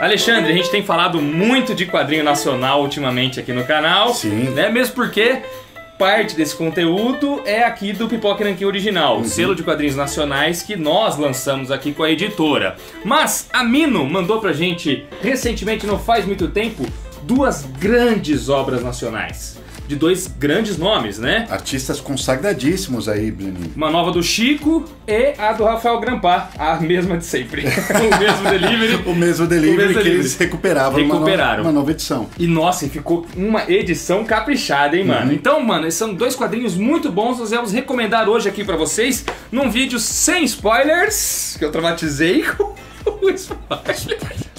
Alexandre, a gente tem falado muito de quadrinho nacional ultimamente aqui no canal. Sim. Né? Mesmo porque parte desse conteúdo é aqui do Pipoca Nanquim Original, Uhum. o selo de quadrinhos nacionais que nós lançamos aqui com a editora. Mas a Mino mandou pra gente recentemente, não faz muito tempo, duas grandes obras nacionais. De dois grandes nomes, né? Artistas consagradíssimos aí, Bruninho. Uma nova do Chico e a do Rafael Grampar, a mesma de sempre. o mesmo delivery. O mesmo delivery O mesmo que delivery. eles recuperavam Recuperaram. nova, uma nova edição. E nossa, ficou uma edição caprichada, hein, mano? Então, mano, esses são dois quadrinhos muito bons, nós vamos recomendar hoje aqui pra vocês, num vídeo sem spoilers, que eu traumatizei com o spoiler.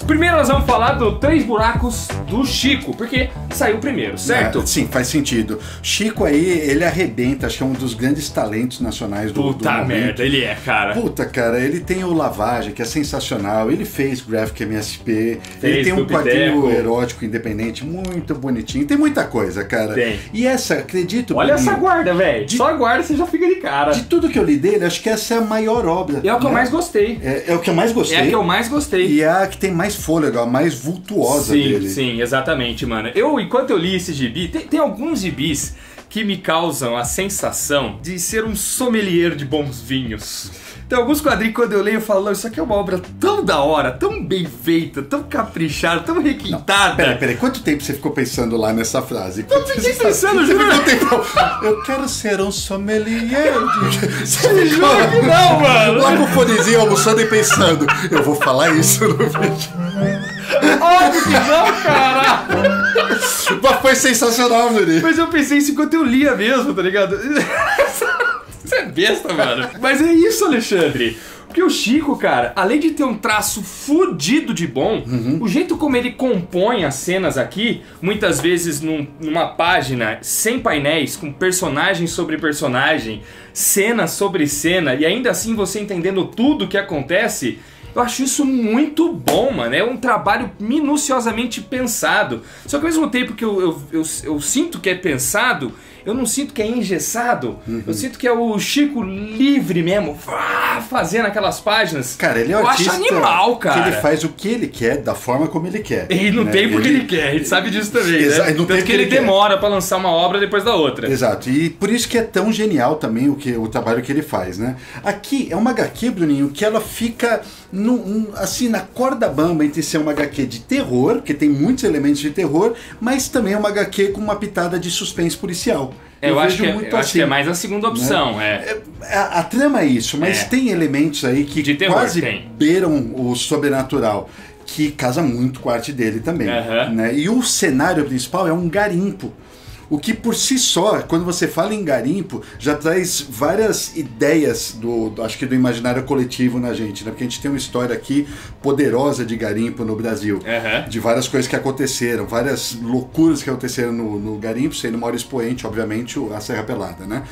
Primeiro nós vamos falar do Três Buracos do Chico, porque saiu primeiro, certo? É, sim, faz sentido. Chico aí, ele arrebenta, acho que é um dos grandes talentos nacionais do, do Puta momento. merda, ele é, cara. Puta, cara, ele tem o Lavagem, que é sensacional. Ele fez Graphic MSP. Fez ele tem um quadrinho erótico independente muito bonitinho. Tem muita coisa, cara. Tem. E essa, acredito. Olha Bruninho, essa guarda, velho. Só a guarda você já fica de cara. De tudo que eu li dele, acho que essa é a maior obra. É o que eu né? mais gostei. É, é o que eu mais gostei. É a que eu mais gostei. E é a que tem mais fôlego, a mais vultuosa sim, dele. Sim, exatamente, mano. Eu, enquanto eu li esse gibi, tem, tem alguns gibis que me causam a sensação de ser um sommelier de bons vinhos. Tem alguns quadrinhos quando eu leio eu falo, "Não, isso aqui é uma obra tão da hora, tão bem feita, tão caprichada, tão requintada. Peraí, peraí, quanto tempo você ficou pensando lá nessa frase? Eu fiquei pensando, juro. Eu quero ser um sommelier. de- Você ficou que não, mano. lá com o fonezinho almoçando e pensando, eu vou falar isso no vídeo. Óbvio que não, cara! Mas foi sensacional, Nuri. Mas eu pensei isso enquanto eu lia mesmo, tá ligado? Você é besta, mano. Mas é isso, Alexandre. Porque o Chico, cara, além de ter um traço fudido de bom, o jeito como ele compõe as cenas aqui, muitas vezes num- numa página sem painéis, com personagem sobre personagem, cena sobre cena, e ainda assim você entendendo tudo o que acontece, eu acho isso muito bom, mano. É um trabalho minuciosamente pensado. Só que ao mesmo tempo que eu, eu, eu, eu sinto que é pensado, eu não sinto que é engessado. Eu sinto que é o Chico livre mesmo, fazendo aquelas páginas. Cara, ele é um Eu acho artista animal, cara. Que ele faz o que ele quer, da forma como ele quer. E não né? tem porque ele... quer, a gente sabe disso também, Exa- né? não tem Tanto que porque ele ele demora pra lançar uma obra depois da outra. Exato, e por isso que é tão genial também o, que, o trabalho que ele faz, né? Aqui é uma HQ, Bruninho, que ela fica um, assim na corda bamba entre ser uma HQ de terror, que tem muitos elementos de terror, mas também é uma HQ com uma pitada de suspense policial. É, eu, acho, vejo que é, muito eu acho assim. que é mais a segunda opção, é. A, a trama é isso, mas É. tem elementos aí que terror, quase tem. beiram o sobrenatural, que casa muito com a arte dele também. Aham. né? E o cenário principal é um garimpo. O que por si só, quando você fala em garimpo, já traz várias ideias do, do- acho que do imaginário coletivo na gente, né? Porque a gente tem uma história aqui poderosa de garimpo no Brasil Aham. de várias coisas que aconteceram, várias loucuras que aconteceram no, no garimpo, sendo o maior expoente, obviamente, a Serra Pelada, né?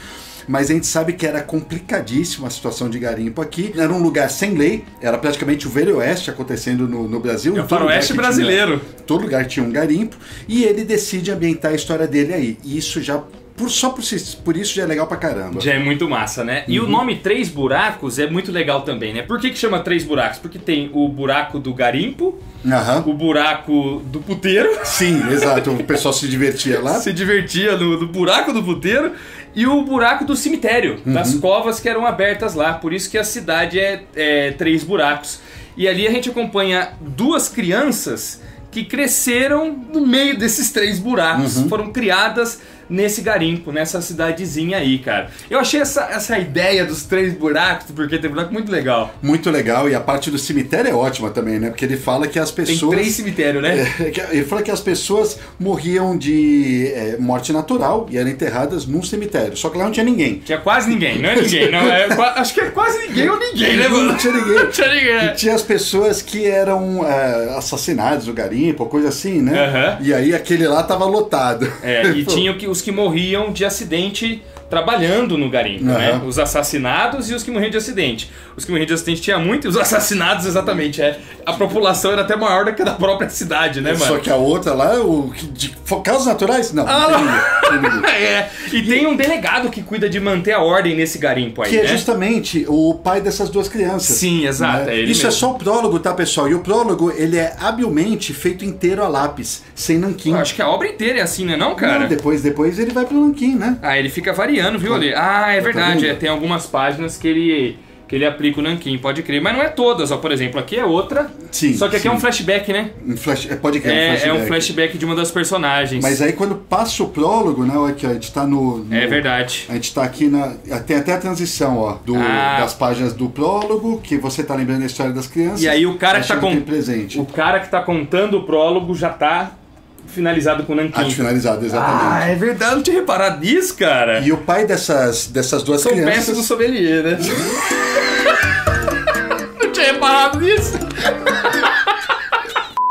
Mas a gente sabe que era complicadíssima a situação de garimpo aqui. Era um lugar sem lei, era praticamente o Velho Oeste acontecendo no, no Brasil. É o faroeste que tinha- brasileiro. todo lugar tinha um garimpo. E ele decide ambientar a história dele aí. E isso já, por, só por, por isso já é legal pra caramba. Já é muito massa, né? E o Uhum. nome Três Buracos é muito legal também, né? Por que, que chama Três Buracos? Porque tem o buraco do garimpo, Aham. o buraco do puteiro, Sim, exato. O pessoal se divertia lá. se divertia no, no buraco do puteiro, e o buraco do cemitério, das Uhum. covas que eram abertas lá. Por isso que a cidade é, é Três Buracos. E ali a gente acompanha duas crianças que cresceram no meio desses três buracos, Uhum. foram criadas nesse garimpo, nessa cidadezinha aí, cara. Eu achei essa, essa ideia dos três buracos, porque tem buraco muito legal. Muito legal. E a parte do cemitério é ótima também, né? Porque ele fala que as Tem pessoas. três cemitérios, né? É, Ele fala que as pessoas morriam de é, morte natural e eram enterradas num cemitério. Só que lá não tinha ninguém. Tinha quase ninguém, não é ninguém, não. É, acho que é quase ninguém ou ninguém, né, mano? Não tinha ninguém. Não tinha ninguém. E é. tinha as pessoas que eram é, assassinadas no garimpo, coisa assim, né? Aham. E aí aquele lá tava lotado. É, e tinha o que- os que morriam de acidente trabalhando no garimpo, né? Aham. Os assassinados e os que morriam de acidente. Os que morriam de acidente tinha muito, e os assassinados, exatamente. É. A população era até maior do que a da própria cidade, né, mano? Só que a outra lá, o que- de causas naturais? Não, Ah, não tem inimigo. É, e tem um delegado que cuida de manter a ordem nesse garimpo aí, Que é né? justamente o pai dessas duas crianças. Sim, exato, né? é Isso é mesmo. só o prólogo, tá, pessoal? E o prólogo, ele é habilmente feito inteiro a lápis, sem nanquim. Eu acho que a obra inteira é assim, né não, cara? Não, depois, depois ele vai pro nanquim, né? Ah, ele fica variando, viu, ali? Ah, é verdade, é, tem algumas páginas que ele que ele aplica o nanquim, pode crer. Mas não é todas, ó. Por exemplo, aqui é outra. Sim, Só que aqui é sim. um flashback, né? Um flash, é, pode crer, É, um flashback. é um flashback de uma das personagens. Mas aí quando passa o prólogo, né? Aqui, ó, a gente tá no. no- É verdade. A gente tá aqui na. Tem até a transição, ó, do, Ah. das páginas do prólogo, que você tá lembrando a história das crianças. E aí o cara que tá com presente. o cara que tá contando o prólogo já tá finalizado com o nanquim. Arte finalizado, exatamente. Ah, é verdade, não tinha reparado nisso, cara. E o pai dessas, dessas duas Sou crianças. péssimo sommelier, né? não tinha reparado nisso.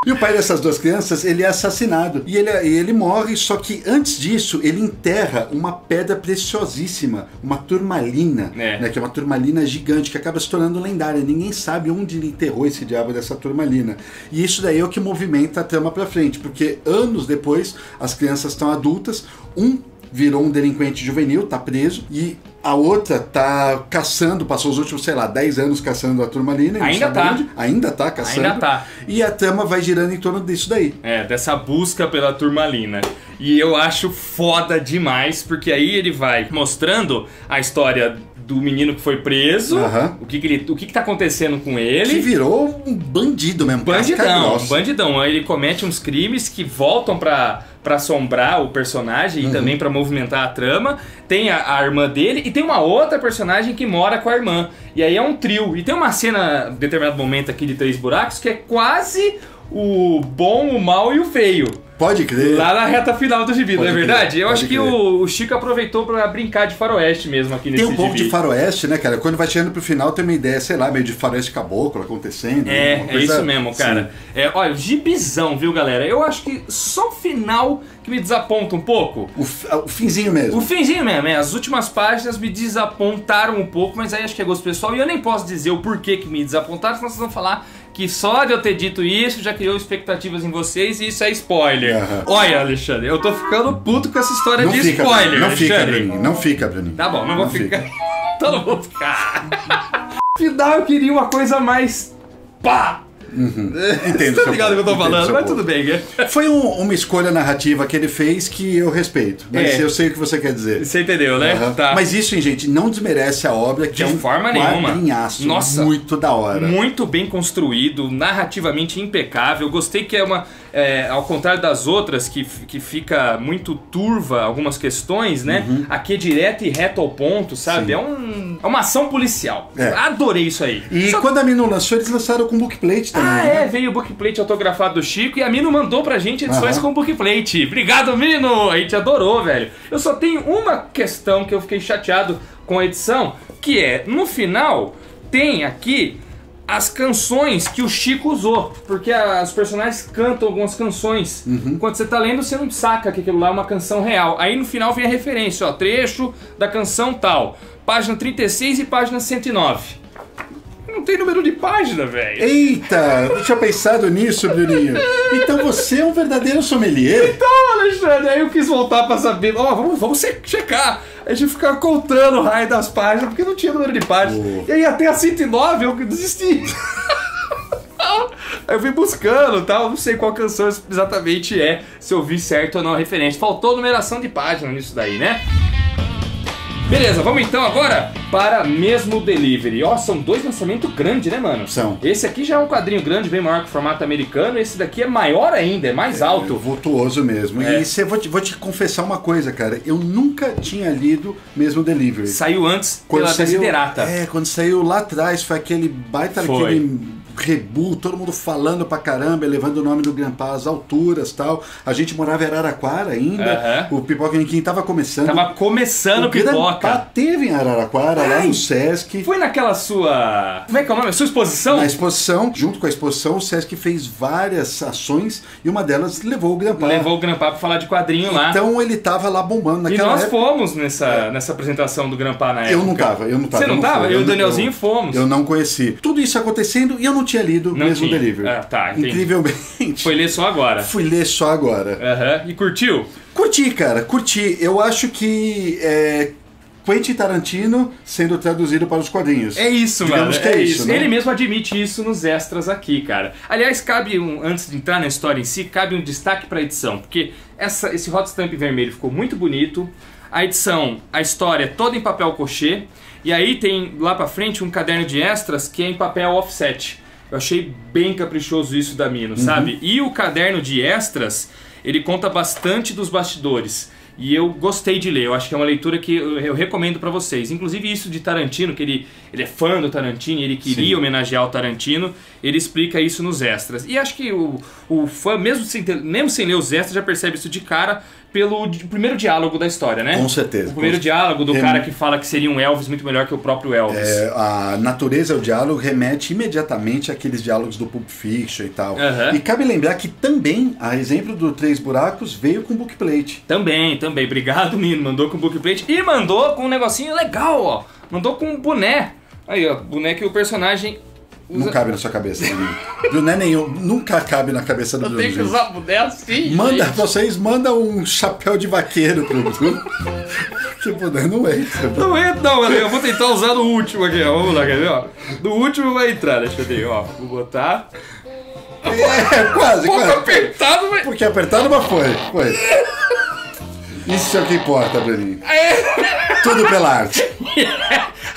E o pai dessas duas crianças, ele é assassinado. E ele, ele morre, só que antes disso, ele enterra uma pedra preciosíssima, uma turmalina, É. né, que é uma turmalina gigante, que acaba se tornando lendária. Ninguém sabe onde ele enterrou esse diabo dessa turmalina. E isso daí é o que movimenta a trama pra frente, porque anos depois, as crianças estão adultas, um virou um delinquente juvenil, tá preso, e a outra tá caçando, passou os últimos, sei lá, 10 anos caçando a turmalina. não Ainda sabe tá. onde. Ainda tá caçando. Ainda tá. E a trama vai girando em torno disso daí. É, dessa busca pela turmalina. E eu acho foda demais, porque aí ele vai mostrando a história do menino que foi preso, Aham. o, que, que, ele, o que, que tá acontecendo com Que ele. virou um bandido mesmo. Bandidão, grossa. bandidão. Aí ele comete uns crimes que voltam pra, pra assombrar o personagem Uhum. e também pra movimentar a trama. Tem a, a irmã dele e tem uma outra personagem que mora com a irmã. E aí é um trio. E tem uma cena, em determinado momento aqui de Três Buracos, que é quase o bom, o mal e o feio. Pode crer. Lá na reta final do gibi, não é Pode crer, verdade? Eu acho que crer. o, Chico aproveitou pra brincar de faroeste mesmo aqui nesse Tem um pouco gibi. de faroeste, né, cara? Quando vai chegando pro final, tem uma ideia, sei lá, meio de faroeste caboclo acontecendo. É, é coisa- isso mesmo, cara. É, olha, gibizão, viu, galera? Eu acho que só o final que me desaponta um pouco. O, o finzinho mesmo. O finzinho mesmo, é. As últimas páginas me desapontaram um pouco, mas aí acho que é gosto pessoal. E eu nem posso dizer o porquê que me desapontaram, senão vocês vão falar que só de eu ter dito isso já criou expectativas em vocês e isso é spoiler. Aham. Olha, Alexandre, eu tô ficando puto com essa história Não de fica, spoiler, não fica. Bruninho. Não fica, Bruninho. Tá bom, não vou Não ficar. Todo mundo ficar. Final eu queria uma coisa mais. pá! Entendo. tá seu ligado o que eu tô falando, mas tudo bem? Foi um- uma escolha narrativa que ele fez que eu respeito. Mas É. eu sei o que você quer dizer. Você entendeu, né? Aham. Tá. Mas isso, hein, gente, não desmerece a obra, que De é um forma nenhuma. quadrinhaço Nossa. muito da hora. Muito bem construído, narrativamente impecável. Gostei que é uma. É, ao contrário das outras, que, que fica muito turva algumas questões, né? Aqui é direto e reto ao ponto, sabe? Uhum. Sim. É, um, é uma ação policial. É. Adorei isso aí. E Só- quando a Minu lançou, eles lançaram com bookplate também. Ah, né? é, veio o bookplate autografado do Chico e a Mino mandou pra gente edições Aham. com bookplate. Obrigado, Mino! A gente adorou, velho. Eu só tenho uma questão que eu fiquei chateado com a edição, que é, no final, tem aqui as canções que o Chico usou. Porque as personagens cantam algumas canções. Quando você tá lendo, você não saca que aquilo lá é uma canção real. Aí no final vem a referência, ó, trecho da canção tal. Página 36 e página 109. Tem número de página, velho. Eita, não tinha pensado nisso, Bruninho. Então você é um verdadeiro sommelier? Então, Alexandre, aí eu quis voltar pra saber. Ó, vamos, vamos se- checar. A gente ficar contando o raio das páginas, porque não tinha número de páginas. Oh. E aí até a 109 eu desisti. Aí eu fui buscando tal, não sei qual canção exatamente é, se eu vi certo ou não a referência. Faltou numeração de página nisso daí, né? Beleza, vamos então agora para mesmo delivery. Ó, são dois lançamentos grandes, né, mano? São. Esse aqui já é um quadrinho grande, bem maior que o formato americano. Esse daqui é maior ainda, é mais alto. Vultuoso mesmo. É. E cê, vou, te, vou te confessar uma coisa, cara. Eu nunca tinha lido mesmo Delivery. Saiu antes pela Desiderata. É, quando saiu lá atrás, foi aquele baita Foi. aquele rebu, todo mundo falando pra caramba, elevando o nome do Grandpa às alturas tal. A gente morava em Araraquara ainda. Aham. O Pipoca Ninquim tava começando. Tava começando o pipoca. Grandpa teve em Araraquara, lá Ai. no Sesc. Foi naquela sua. Como é que é o nome? Sua exposição? Na exposição, junto com a exposição, o Sesc fez várias ações e uma delas levou o Grandpa. Levou o Grampa pra falar de quadrinho lá. Então ele tava lá bombando e naquela nós época. fomos nessa, nessa apresentação do Grampa na época. Eu não tava, eu não tava. Você não eu tava? fui, Eu e o não- Danielzinho fomos. Eu não conheci. Tudo isso acontecendo e eu não tinha lido Não mesmo tinha. Delivery. Ah, tá, entendi. Incrivelmente. Foi ler só agora. Fui ler só agora. Aham. E curtiu? Curti, cara, curti. Eu acho que é, Quentin Tarantino sendo traduzido para os quadrinhos. É isso, Digamos mano. que é isso, né? Ele mesmo admite isso nos extras aqui, cara. Aliás, cabe um, antes de entrar na história em si, cabe um destaque pra edição, porque essa, esse hot stamp vermelho ficou muito bonito. A edição, a história é toda em papel cochê. E aí tem lá pra frente um caderno de extras que é em papel offset. Eu achei bem caprichoso isso da Mino, sabe? E o caderno de extras, ele conta bastante dos bastidores. E eu gostei de ler, eu acho que é uma leitura que eu, eu recomendo pra vocês. Inclusive isso de Tarantino, que ele, ele é fã do Tarantino, ele queria Sim. homenagear o Tarantino, ele explica isso nos extras. E acho que o, o fã, mesmo sem, ter- mesmo sem ler os extras, já percebe isso de cara pelo di- primeiro diálogo da história, né? Com certeza. O primeiro diálogo do Rem- cara que fala que seria um Elvis muito melhor que o próprio Elvis. É, a natureza do diálogo remete imediatamente àqueles diálogos do Pulp Fiction e tal. Aham. E cabe lembrar que também, a exemplo do Três Buracos, veio com bookplate. Também, também. Obrigado, Mino. Mandou com bookplate e mandou com um negocinho legal, ó. Mandou com um boné. Aí, ó. Boné que o personagem usa. Não cabe na sua cabeça, Bruno. Bruno é nenhum. Nunca cabe na cabeça do Eu Bruno. tenho que usar boné assim. Manda, gente. vocês mandam um chapéu de vaqueiro pro Bruno. que boné não entra. Não entra, não. Eu vou tentar usar no último aqui, ó. Vamos lá, quer ver, ó? No último vai entrar, deixa eu ver, ó. Vou botar. É, quase, Um pouco quase. apertado, mas. Porque apertado, mas foi. Foi. Isso é o que importa, Bruninho. Tudo pela arte.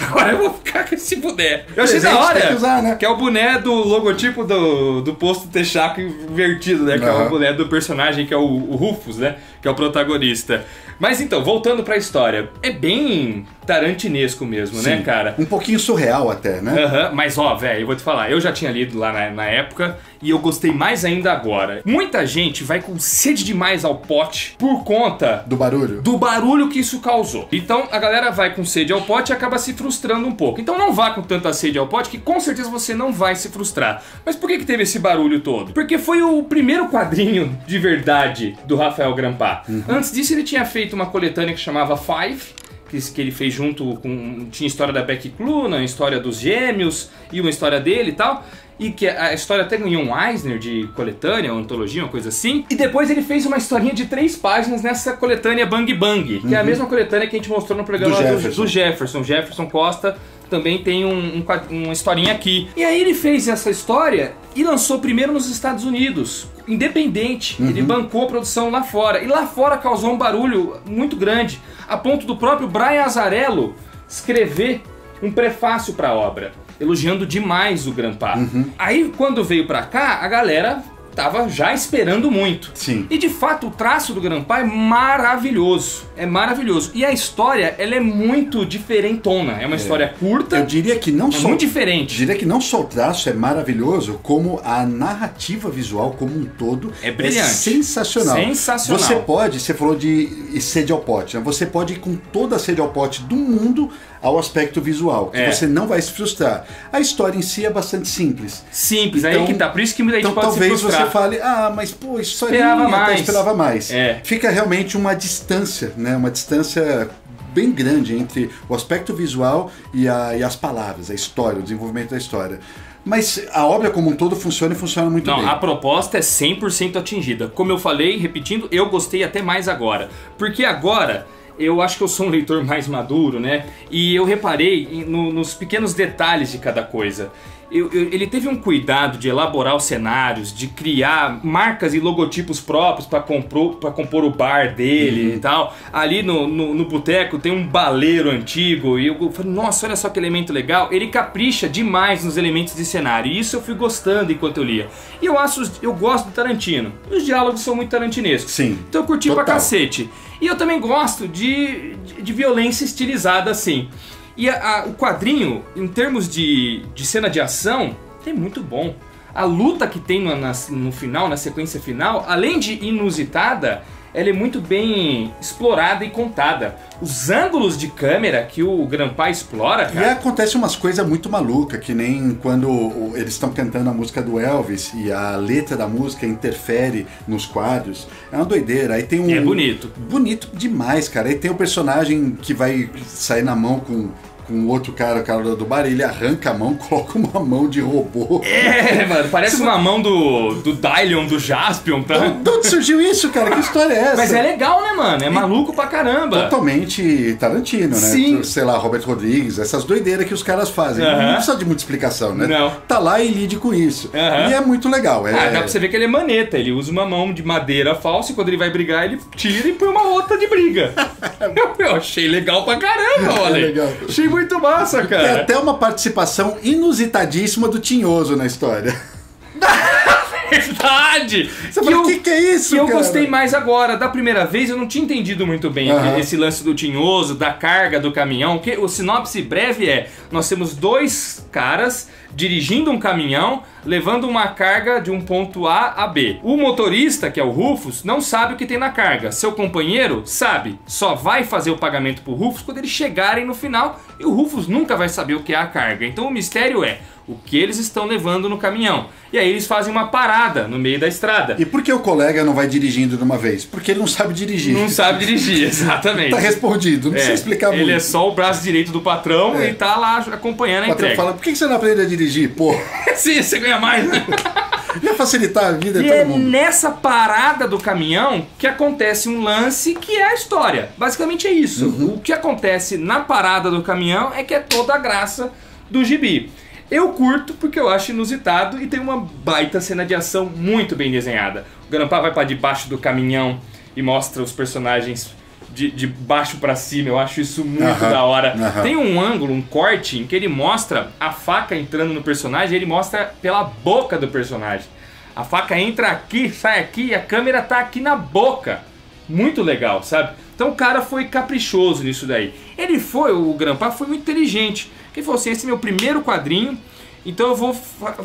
Agora eu vou ficar com esse boné. Eu achei da Presente hora. tem que usar, né? Que é o boné do logotipo do, do posto Texaco invertido, né? Que é Aham. o boné do personagem que é o, o Rufus, né? Que é o protagonista. Mas então, voltando pra história. É bem tarantinesco mesmo, né, Sim. cara? Um pouquinho surreal até, né? Aham, mas ó, velho, eu vou te falar, eu já tinha lido lá na, na época e eu gostei mais ainda agora. Muita gente vai com sede demais ao pote por conta Do barulho. do barulho que isso causou. Então a galera vai com sede ao pote e acaba se frustrando um pouco. Então não vá com tanta sede ao pote que com certeza você não vai se frustrar. Mas por que, que teve esse barulho todo? Porque foi o primeiro quadrinho de verdade do Rafael Grampá. Antes disso ele tinha feito uma coletânea que chamava Five. Que que ele fez junto com. Tinha história da Becky Cluna, história dos gêmeos e uma história dele e tal. E que a história até ganhou um Eisner de coletânea, uma antologia, uma coisa assim. E depois ele fez uma historinha de três páginas nessa coletânea Bang Bang, que é a mesma coletânea que a gente mostrou no programa Do do Jefferson. do Jefferson. Jefferson Costa também tem um, um uma historinha aqui. E aí ele fez essa história e lançou primeiro nos Estados Unidos, independente. Ele bancou a produção lá fora. E lá fora causou um barulho muito grande, a ponto do próprio Brian Azarello escrever um prefácio para a obra, elogiando demais o Grampá. Aí quando veio pra cá, a galera tava já esperando muito. Sim. E de fato, o traço do Grampá é maravilhoso. É maravilhoso. E a história, ela é muito diferentona. É uma história curta, Eu diria que não é só. muito diferente. Diria que não só o traço é maravilhoso, como a narrativa visual como um todo É brilhante. sensacional. Sensacional. Você pode, você falou de sede ao pote, né? você pode ir com toda a sede ao pote do mundo ao aspecto visual, que É. você não vai se frustrar. A história em si é bastante simples. Simples, aí Então- que tá. Por isso que muita gente Então pode talvez se frustrar. você fale, ah, mas pô, historinha, Esperava até mais. esperava mais. É. Fica realmente uma distância, né? Uma distância bem grande entre o aspecto visual e, a- e as palavras, a história, o desenvolvimento da história. Mas a obra como um todo funciona e funciona muito Não, bem. a proposta é 100% atingida. Como eu falei, repetindo, eu gostei até mais agora. Porque agora eu acho que eu sou um leitor mais maduro, né? E eu reparei no- nos pequenos detalhes de cada coisa. Eu- eu- ele teve um cuidado de elaborar os cenários, de criar marcas e logotipos próprios para compor, pra compor o bar dele e tal. Ali no, no, no boteco tem um baleiro antigo e eu falei, nossa, olha só que elemento legal. Ele capricha demais nos elementos de cenário e isso eu fui gostando enquanto eu lia. E eu acho, eu gosto do Tarantino. Os diálogos são muito tarantinescos. Sim, Então eu curti pra total. cacete. E eu também gosto de, de, de violência estilizada assim. E a- a- o quadrinho, em termos de, de cena de ação, é muito bom. A luta que tem no, na- no final, na sequência final, além de inusitada, ela é muito bem explorada e contada. Os ângulos de câmera que o Grampá explora, E cara. acontece umas coisas muito malucas, que nem quando eles estão cantando a música do Elvis e a letra da música interfere nos quadros. É uma doideira. Aí tem um. É bonito. Bonito demais, cara. Aí tem o personagem que vai sair na mão com com outro cara, o cara do bar, ele arranca a mão, coloca uma mão de robô. É, mano, parece uma mão do, do Dylion, do Jaspion, tá? De onde surgiu isso, cara? Que história é essa? Mas é legal, né, mano? É maluco pra caramba. Totalmente Tarantino, né? Sim. Sei lá, Robert Rodrigues, essas doideiras que os caras fazem. Aham. Não precisa de muita explicação, né? Não. Tá lá e lide com isso. Aham. E é muito legal. É... Ah, dá pra você ver que ele é maneta. Ele usa uma mão de madeira falsa e quando ele vai brigar, ele tira e põe uma outra de briga. eu, eu achei legal pra caramba, olha. É legal. Achei muito massa, Tem cara. até uma participação inusitadíssima do Tinhoso na história. Verdade! Você fala, o que, que é isso, que eu cara? gostei mais agora. Da primeira vez eu não tinha entendido muito bem Aham. esse lance do tinhoso, da carga do caminhão. Que o sinopse breve é: nós temos dois caras dirigindo um caminhão, levando uma carga de um ponto A a B. O motorista, que é o Rufus, não sabe o que tem na carga. Seu companheiro sabe. Só vai fazer o pagamento pro Rufus quando eles chegarem no final e o Rufus nunca vai saber o que é a carga. Então o mistério é o que eles estão levando no caminhão. E aí eles fazem uma parada no meio da estrada. E por que o colega não vai dirigindo de uma vez? Porque ele não sabe dirigir. Não sabe dirigir, exatamente. Tá respondido, não precisa explicar muito. Ele é só o braço direito do patrão É. e tá lá acompanhando a O patrão entrega. fala, por que você não aprende a dirigir? Pô, Sim, você ganha mais, né? ia facilitar a vida de E é todo mundo. nessa parada do caminhão que acontece um lance que é a história. Basicamente é isso. Uhum. O que acontece na parada do caminhão é que é toda a graça do gibi. Eu curto porque eu acho inusitado e tem uma baita cena de ação muito bem desenhada. O Garampá vai pra debaixo do caminhão e mostra os personagens de, de baixo pra cima. Eu acho isso muito da hora. Tem um ângulo, um corte em que ele mostra a faca entrando no personagem e ele mostra pela boca do personagem. A faca entra aqui, sai aqui e a câmera tá aqui na boca. Muito legal, sabe? Então o cara foi caprichoso nisso daí. Ele foi, o Grampa foi muito inteligente. Ele falou assim: esse é meu primeiro quadrinho, então eu vou,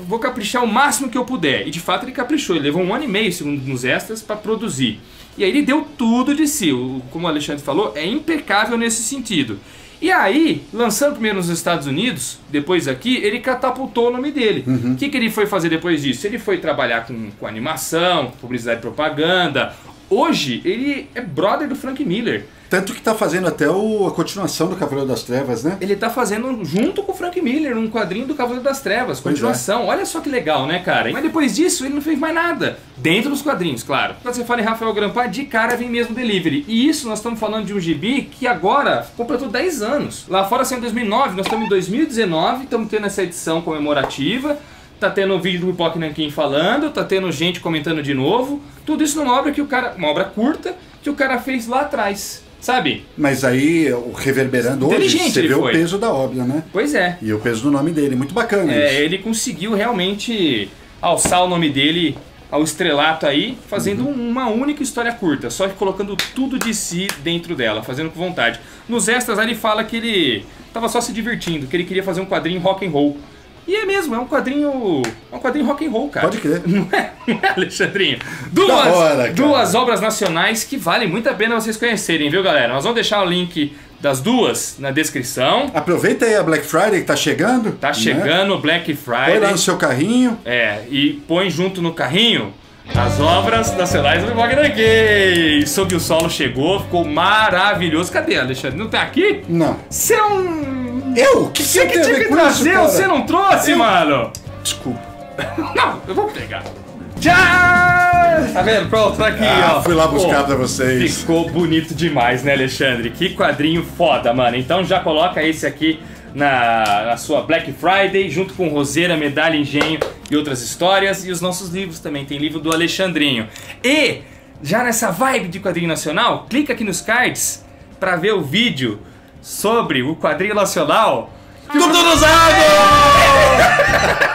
vou caprichar o máximo que eu puder. E de fato ele caprichou, ele levou um ano e meio, segundo nos extras, para produzir. E aí ele deu tudo de si. O- Como o Alexandre falou, é impecável nesse sentido. E aí, lançando primeiro nos Estados Unidos, depois aqui, ele catapultou o nome dele. O que, que ele foi fazer depois disso? Ele foi trabalhar com, com animação, publicidade e propaganda. Hoje, ele é brother do Frank Miller. Tanto que tá fazendo até o- a continuação do Cavaleiro das Trevas, né? Ele tá fazendo junto com o Frank Miller um quadrinho do Cavaleiro das Trevas, Pois continuação. Olha só que legal, né, cara? Mas depois disso, ele não fez mais nada. Dentro dos quadrinhos, claro. Quando você fala em Rafael Grampa, de cara vem mesmo Delivery. E isso nós estamos falando de um gibi que agora completou 10 anos. Lá fora saiu em 2009, nós estamos em 2019, estamos tendo essa edição comemorativa. Tá tendo o vídeo do Pipoque Nankin falando, tá tendo gente comentando de novo. Tudo isso numa obra que o cara. Uma obra curta que o cara fez lá atrás. Sabe? Mas aí, o reverberando hoje, você vê foi. o peso da obra, né? Pois é. E o peso do nome dele, muito bacana É, isso. ele conseguiu realmente alçar o nome dele ao estrelato aí, fazendo Uhum. uma única história curta, só colocando tudo de si dentro dela, fazendo com vontade. Nos extras ele fala que ele tava só se divertindo, que ele queria fazer um quadrinho rock and roll. E é mesmo, é um quadrinho, é um quadrinho rock and roll, cara. Pode crer. Não é Alexandrinho? Duas, hora, duas obras nacionais que valem muito a pena vocês conhecerem, viu, galera? Nós vamos deixar o link das duas na descrição. Aproveita aí a Black Friday que tá chegando. Tá né? chegando o Black Friday. Põe lá no seu carrinho. É, e põe junto no carrinho as obras nacionais do Wagner Gay. Sob o Solo chegou, ficou maravilhoso. Cadê, Alexandre? Não tá aqui? Não. Você é um. Eu? O que Você você que tinha que trazer, você não trouxe, Eu- mano? Desculpa. Não, eu vou pegar. Tchau! Tá vendo? Pronto, tá aqui, Ah, ó. fui lá buscar Pô, pra vocês. Ficou bonito demais, né, Alexandre? Que quadrinho foda, mano. Então já coloca esse aqui na, na sua Black Friday, junto com Roseira, Medalha, Engenho e outras histórias. E os nossos livros também. Tem livro do Alexandrinho. E, já nessa vibe de quadrinho nacional, clica aqui nos cards pra ver o vídeo sobre o quadrinho nacional. Tudo usado!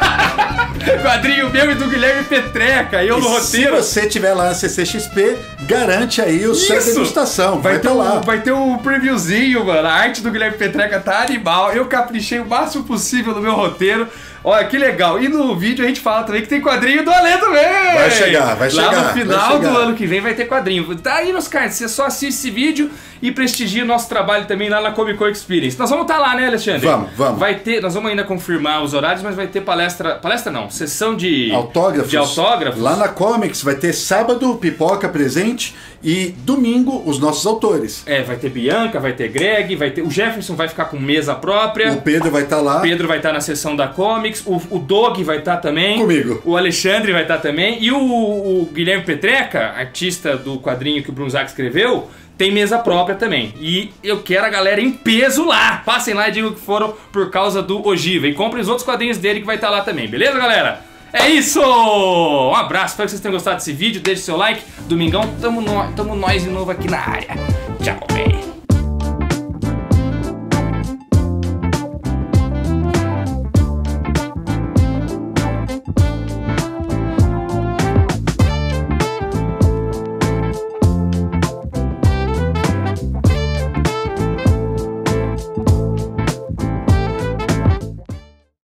quadrinho meu e do Guilherme Petreca. Eu no E se roteiro. você tiver lá na CCXP, garante aí o Isso! degustação. Vai, Vai ter estar lá. um, vai ter um previewzinho, mano. A arte do Guilherme Petreca tá animal. Eu caprichei o máximo possível no meu roteiro. Olha que legal. E no vídeo a gente fala também que tem quadrinho do Alê também. Vai chegar, vai chegar. Lá no final do ano que vem vai ter quadrinho. Tá aí, meus caras. Você só assiste esse vídeo e prestigia o nosso trabalho também lá na Comic Con Experience. Nós vamos estar lá, né, Alexandre? Vamos, vamos. Vai ter, nós vamos ainda confirmar os horários, mas vai ter palestra. Palestra não, sessão de autógrafos. De autógrafos. Lá na Comics vai ter sábado, pipoca presente e domingo os nossos autores. É, vai ter Bianca, vai ter Greg, vai ter. O Jefferson vai ficar com mesa própria. O Pedro vai estar lá. O Pedro vai estar na sessão da Comics. O, o Dog vai estar também. Comigo. O Alexandre vai estar também. E o, o Guilherme Petreca, artista do quadrinho que o Brunzac escreveu, tem mesa própria também. E eu quero a galera em peso lá. Passem lá e digam que foram por causa do Ogiva. E comprem os outros quadrinhos dele que vai estar lá também. Beleza, galera? É isso! Um abraço, espero que vocês tenham gostado desse vídeo. Deixe seu like. Domingão, tamo, no, tamo nós de novo aqui na área. Tchau, véi.